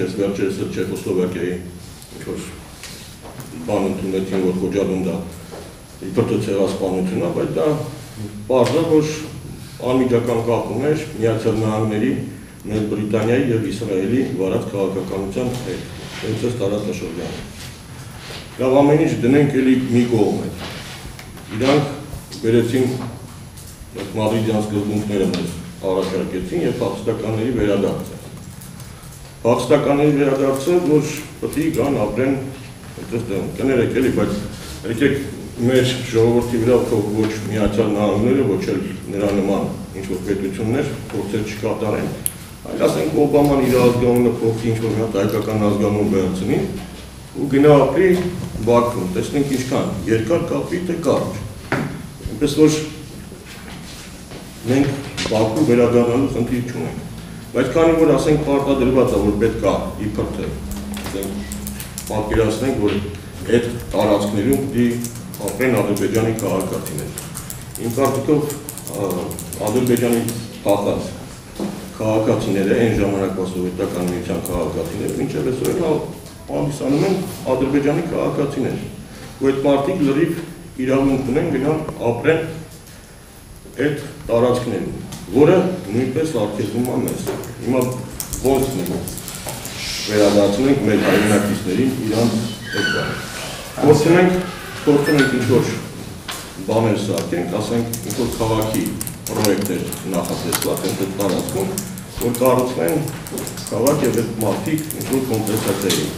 Ես վերջերս էլ Չեխոսլովակիայի ինչ-որ բան ընդունեցին, որ Խոջալուն դա իբրտը ցեղասպանություն է, բայց դա է, որ անմիջական կապ ուներ Միացյալ Նահանգների, Մեծ Բրիտանիայի եւ Իսրայելի վարած քաղաքականության հետ։ Հենց այս տարածաշրջանը։ Լավ ամեն ինչ դնենք էլի մի կողմ է։ Իրանք վերեցին Մադրիդյան սկզբունքները մեզ առաջարկեցին եւ փախստականների վերադարձը։ Փախստականների վերադարձը, որ է գան ապրեն այդտեղ կներեք էլի, բայց եկեք մեր ժողովրդի վրա թող ոչ միացյալ նահանգները, ոչ էլ նրա նման ինչ որ պետություններ փորձեր չկատարեն, այլ ասենք Օբաման իր ազգանունը փոխի ինչ որ մի հատ հայկական ազգանուն վերցնի ու գնա ապրի Բաքվում, տեսնենք ինչքան երկար կապի թե կարճ։ Այնպես որ մենք Բաքու վերադառնալու խնդիր չունենք։ Բայց քանի որ ասենք պարտադրված է, որ պետք է իբր թե ասենք պատկերացնենք, որ այդ տարածքներում պիտի ապրեն Ադրբեջանի քաղաքացիներ։ Իմ կարծիքով Ադրբեջանի փախած քաղաքացիները, այն ժամանակվա սովետական միության քաղաքացիները, մինչև այսօր էլ հանդիսանում են Ադրբեջանի քաղաքացիներ։ Ու այդ մարդիկ լրիվ իրավունք ունեն գնալ ապրեն այդ տարածքներում, որը նույնպես արգելվում է մեզ։ Հիմա ոնց մենք վերադարձնենք մեր հայրենակիցներին իրանց այդ բանը։ Փորձենք, փորձենք ինչ-որ բաներ սարքենք, ասենք ինչ-որ քաղաքի պրոյեկտեր նախատեսված են այդ տարածքում, որ կառուցվեն քաղաք եւ այդ մարդիկ ինչ-որ կոմպենսացիայի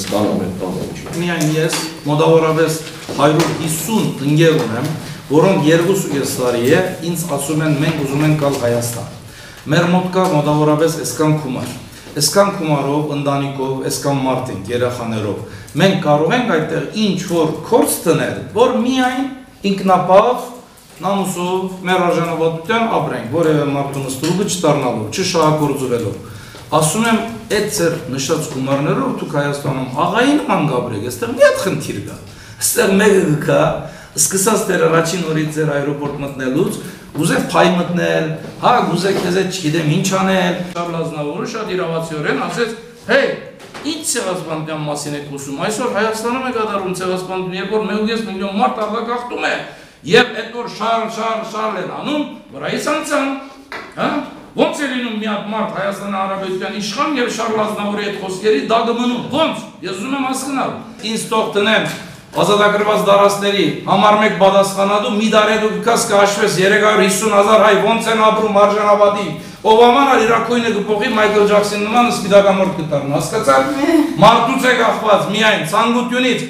ստանան այդ բանը։ Միայն ես մոտավորապես 150 ընկեր ունեմ, որոնք երկուսուկես տարի է ինձ ասում են մենք ուզում ենք գալ Հայաստան։ Մեր մոտ կա մոտավորապես այսքան գումար այսքան գումարով, ընտանիքով, այսքան մարդենք, երեխաներով, մենք կարող ենք այդտեղ ինչ որ կորց տնել, որ միայն ինքնապավ նամուսով, մեր արժանավատության ապրենք, որևէ մարդու նստուղը չդառնալով, չշահագործվելով։ Ասում եմ, այդ ծեր նշած գումարներով դուք Հայաստանում աղայի նման գաբրեք, այստեղ մի հատ խնդիր կա։ Այստեղ մեկը կա, սկսած դեր առաջին օրից ձեր այրոպորտ մտնելուց, ուզեք փայ մտնել, հա, ուզեք քեզ այդ չգիտեմ ինչ անել։ Շարլ Ազնավուրը շատ իրավացիորեն ասեց, «Հեյ, ինչ ցեղասպանության մասին եք խոսում։ Այսօր Հայաստանում է կատարում ցեղասպանություն, երբ որ 1.5 միլիոն մարդ արձակախտում է, եւ այդ որ շար շար շար են անում, վրայից անցան, հա? Ոնց է լինում մի հատ մարդ Հայաստանի Հանրապետության իշխան եւ Շարլ Ազնավուրի այդ խոսքերի դագը մնում։ Ոնց։ Ես ուզում եմ հասկանալ։ Ինձ թող տնեն ազատագրված դարասների համար մեկ բադասխանադու մի դարեդու գկաս կհաշվես 350 հազար հայ ոնց են ապրում արժանավադի, ով ամանար իրակույնը գպողի Մայքլ Ջաքսին նման սպիդակամորդ կտարն, հասկացար, մարդուց է գախված միայն, ծանգությունից,